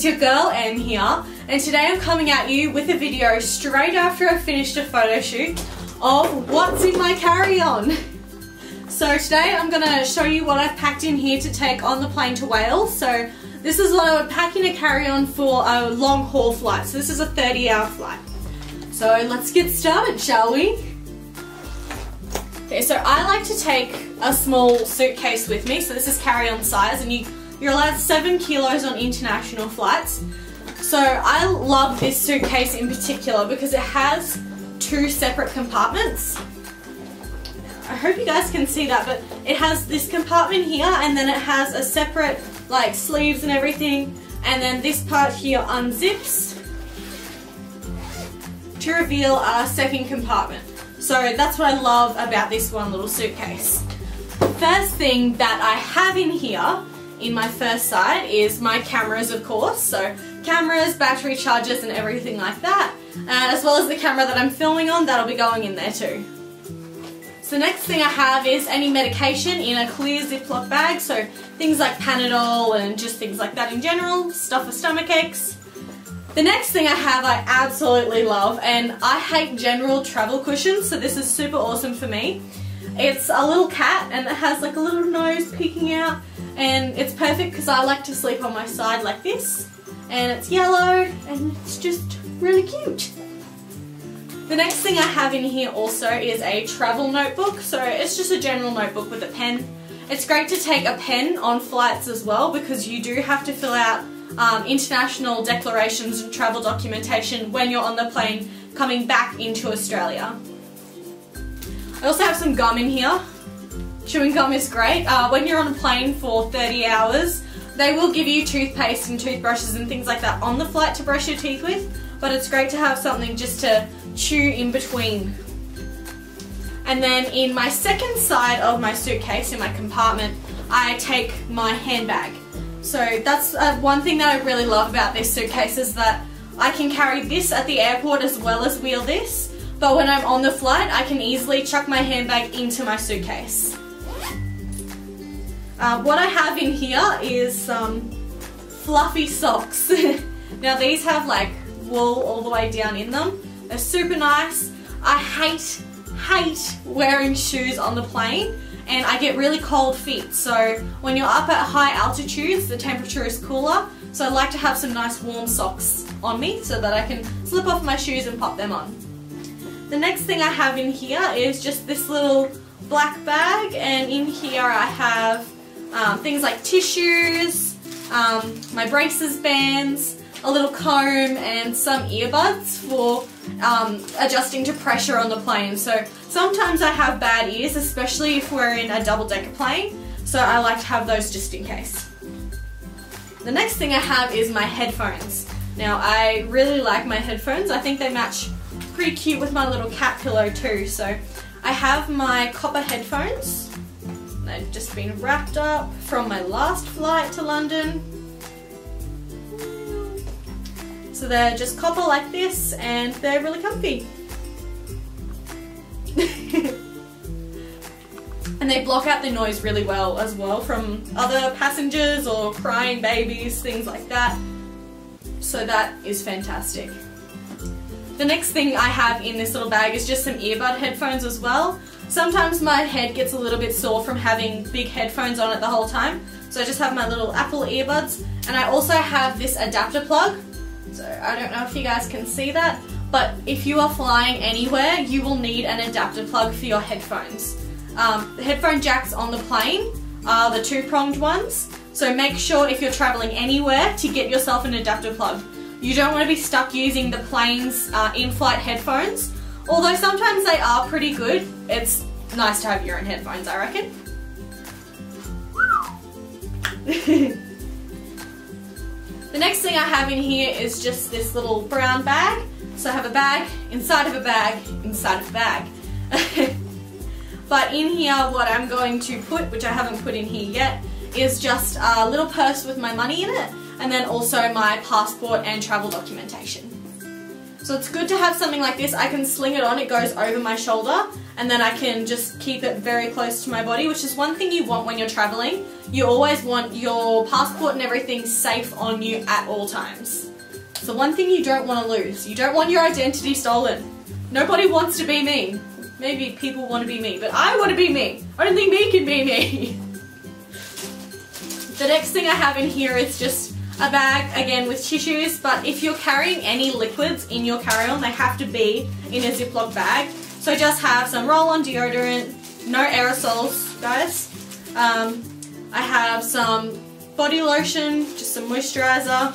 it's your girl Em here and today I'm coming at you with a video straight after I finished a photo shoot of what's in my carry-on. So today I'm going to show you what I've packed in here to take on the plane to Wales. So this is what I would pack in a carry-on for a long haul flight. So this is a 30 hour flight. So let's get started shall we? Okay, so I like to take a small suitcase with me. So this is carry-on size and you you're allowed 7 kilos on international flights. So I love this suitcase in particular because it has two separate compartments. I hope you guys can see that, but it has this compartment here and then it has a separate like sleeves and everything. And then this part here unzips to reveal our second compartment. So that's what I love about this one little suitcase. First thing that I have in here in my first side is my cameras of course. So cameras battery chargers and everything like that. And as well as the camera that I'm filming on that'll be going in there too. So next thing I have is any medication in a clear ziploc bag. So things like Panadol and just things like that in general. Stuff for stomach aches. The next thing I have I absolutely love and I hate general travel cushions so this is super awesome for me it's a little cat and it has like a little nose peeking out and it's perfect because I like to sleep on my side like this and it's yellow and it's just really cute. The next thing I have in here also is a travel notebook so it's just a general notebook with a pen. It's great to take a pen on flights as well because you do have to fill out um, international declarations and travel documentation when you're on the plane coming back into Australia. I also have some gum in here Chewing gum is great. Uh, when you're on a plane for 30 hours, they will give you toothpaste and toothbrushes and things like that on the flight to brush your teeth with, but it's great to have something just to chew in between. And then in my second side of my suitcase, in my compartment, I take my handbag. So that's uh, one thing that I really love about this suitcase is that I can carry this at the airport as well as wheel this, but when I'm on the flight, I can easily chuck my handbag into my suitcase. Uh, what I have in here is some fluffy socks. now these have like wool all the way down in them. They're super nice. I hate, hate wearing shoes on the plane and I get really cold feet. So when you're up at high altitudes, the temperature is cooler. So I like to have some nice warm socks on me so that I can slip off my shoes and pop them on. The next thing I have in here is just this little black bag and in here I have um, things like tissues, um, my braces bands, a little comb and some earbuds for um, adjusting to pressure on the plane. So sometimes I have bad ears, especially if we're in a double decker plane. So I like to have those just in case. The next thing I have is my headphones. Now I really like my headphones. I think they match pretty cute with my little cat pillow too. So I have my copper headphones They've just been wrapped up from my last flight to London. So they're just copper like this and they're really comfy. and they block out the noise really well as well from other passengers or crying babies, things like that. So that is fantastic. The next thing I have in this little bag is just some earbud headphones as well. Sometimes my head gets a little bit sore from having big headphones on it the whole time. So I just have my little Apple earbuds and I also have this adapter plug. So I don't know if you guys can see that, but if you are flying anywhere, you will need an adapter plug for your headphones. Um, the headphone jacks on the plane are the two-pronged ones, so make sure if you're traveling anywhere to get yourself an adapter plug. You don't want to be stuck using the plane's uh, in-flight headphones Although sometimes they are pretty good, it's nice to have your own headphones, I reckon. the next thing I have in here is just this little brown bag. So I have a bag, inside of a bag, inside of a bag. but in here what I'm going to put, which I haven't put in here yet, is just a little purse with my money in it and then also my passport and travel documentation. So it's good to have something like this. I can sling it on, it goes over my shoulder, and then I can just keep it very close to my body, which is one thing you want when you're traveling. You always want your passport and everything safe on you at all times. So one thing you don't want to lose. You don't want your identity stolen. Nobody wants to be me. Maybe people want to be me, but I want to be me. I only think me can be me. the next thing I have in here is just a bag, again with tissues, but if you're carrying any liquids in your carry-on, they have to be in a Ziploc bag. So just have some roll-on deodorant, no aerosols, guys. Um, I have some body lotion, just some moisturizer.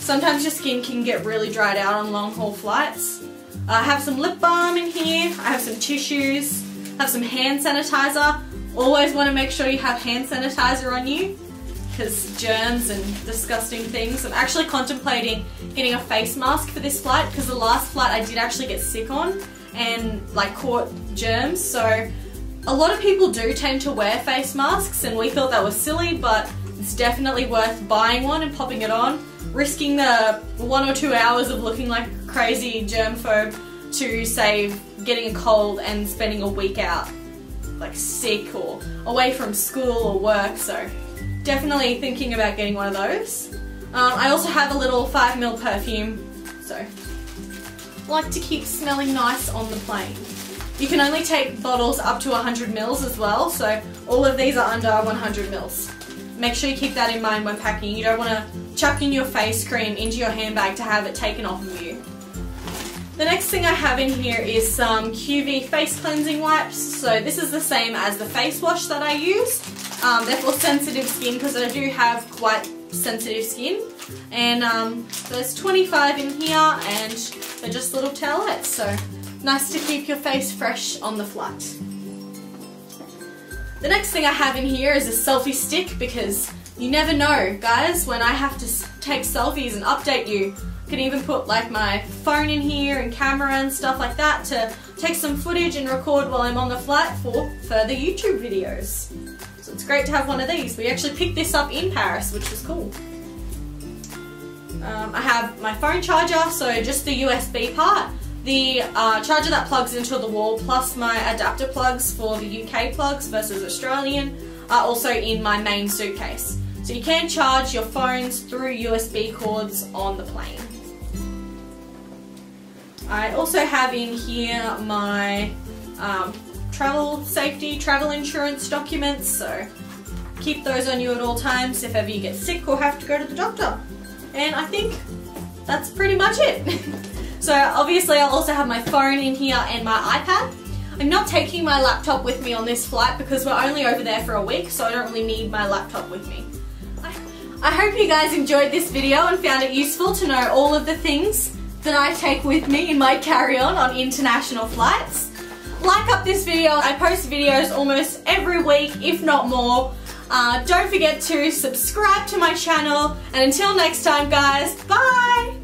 Sometimes your skin can get really dried out on long haul flights. I have some lip balm in here, I have some tissues, I have some hand sanitizer. Always want to make sure you have hand sanitizer on you because germs and disgusting things. I'm actually contemplating getting a face mask for this flight because the last flight I did actually get sick on and like caught germs so a lot of people do tend to wear face masks and we thought that was silly but it's definitely worth buying one and popping it on risking the one or two hours of looking like crazy germphobe to save getting a cold and spending a week out like sick or away from school or work so definitely thinking about getting one of those. Um, I also have a little 5ml perfume, so like to keep smelling nice on the plane. You can only take bottles up to 100 mils as well, so all of these are under 100 mils. Make sure you keep that in mind when packing. You don't want to chuck in your face cream into your handbag to have it taken off of you. The next thing I have in here is some QV face cleansing wipes. So this is the same as the face wash that I use. Um, they're for sensitive skin because I do have quite sensitive skin. And um, there's 25 in here and they're just little towelettes. So nice to keep your face fresh on the flight. The next thing I have in here is a selfie stick because you never know, guys, when I have to take selfies and update you. Can even put like my phone in here and camera and stuff like that to take some footage and record while I'm on the flight for further YouTube videos. So it's great to have one of these. We actually picked this up in Paris, which was cool. Um, I have my phone charger, so just the USB part, the uh, charger that plugs into the wall, plus my adapter plugs for the UK plugs versus Australian, are also in my main suitcase. So you can charge your phones through USB cords on the plane. I also have in here my um, travel safety, travel insurance documents, so keep those on you at all times if ever you get sick or have to go to the doctor. And I think that's pretty much it. so obviously I'll also have my phone in here and my iPad. I'm not taking my laptop with me on this flight because we're only over there for a week, so I don't really need my laptop with me. I hope you guys enjoyed this video and found it useful to know all of the things that I take with me in my carry-on on international flights. Like up this video, I post videos almost every week, if not more. Uh, don't forget to subscribe to my channel, and until next time guys, bye!